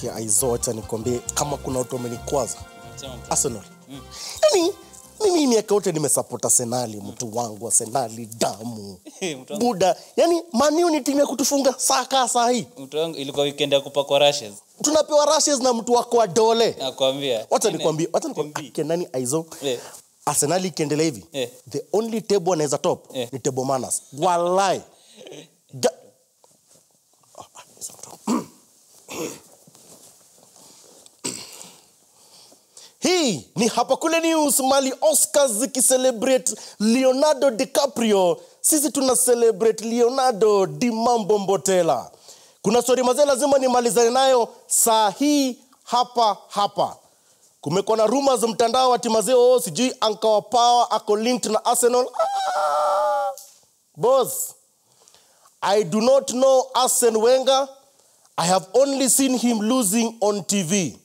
okay, aizo acha nikwambie kama kuna watu wamenikwaza. Arsenal. Mm. arsenal yani mimi miaka yote nimesupport arsenali mtu wangu arsenali damu. Buda. Yani maniu ni timu ya kutufunga saa kaa saa hii. Mtu wangu ilikuwa weekend ya kupakwa rashes. Tunapewa rushes na mtu wako wa dole. Nakwambia. Wacha nikwambie wacha nikwambie. Nani aizo? Yeah. arsenali ikiendelea hivi. Yeah. the only table anaweza top yeah. ni table manners. Walai Ga- Ah, ah, hizo mtu. Hii ni hapa kule news mali oscars zikicelebrate leonardo dicaprio. Sisi tuna celebrate leonardo di mambo mbotela. Kuna stori mazee lazima nimalizane nayo saa hii hapa hapa. Kumekuwa na rumors mtandao ati mazee oo sijui ankawa power ako linked na arsenal. Ah, boss i do not know arsen wenger. I have only seen him losing on tv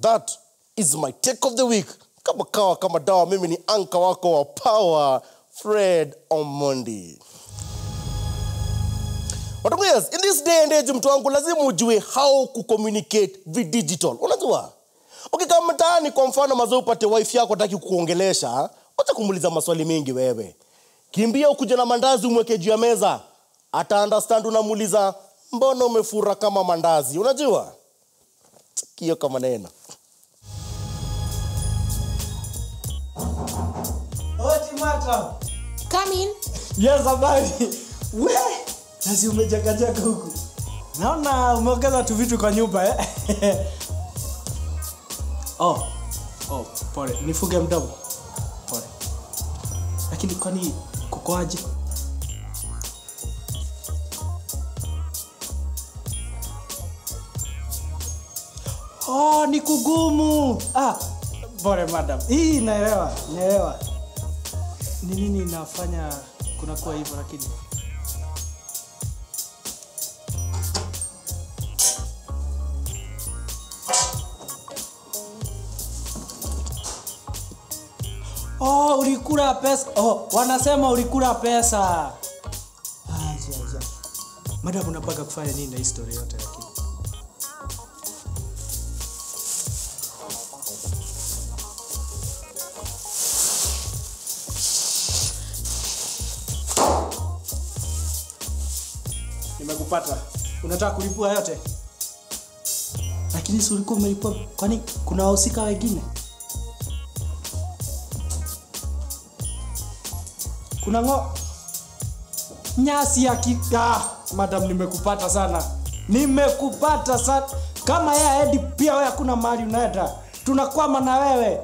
that is my take of the week. Kama kawa kama dawa mimi ni anka wako wa power fred omondi. Watu yes, in this day and age mtu wangu lazima ujue how kucommunicate vidigital unajua? Okay, kama mtaani kwa mfano mazee upate wife yako ataki kukuongelesha wacha kumuuliza maswali mengi wewe. Kimbia ukuja na mandazi umweke juu ya meza. Ata understand unamuuliza mbona umefura kama mandazi? Unajua? Kio kama neno Mata. Come in. Yes, habari. We, nasi umejakajaga huku. Naona umeongeza tu vitu kwa nyumba eh. oh. Oh, pole. Nifunge mdomo. Pole. Lakini kwani kukoaje? Oh, ni kugumu. Ah, pole madam. Hii naelewa, naelewa. Ni nini inafanya kunakuwa hivyo lakini Oh, ulikula pesa. Oh, wanasema ulikula pesa. Aje aje. Madam unapaka kufanya nini na historia yote lakini? Nimekupata. Unataka kulipua yote? Lakini si ulikuwa umelipua, kwani kuna wahusika wengine? Kuna ngo nyasi ya ki... ah, madam nimekupata sana. Nimekupata sana. Kama yeye Edi pia wewe hakuna mahali unaenda. Tunakwama na wewe.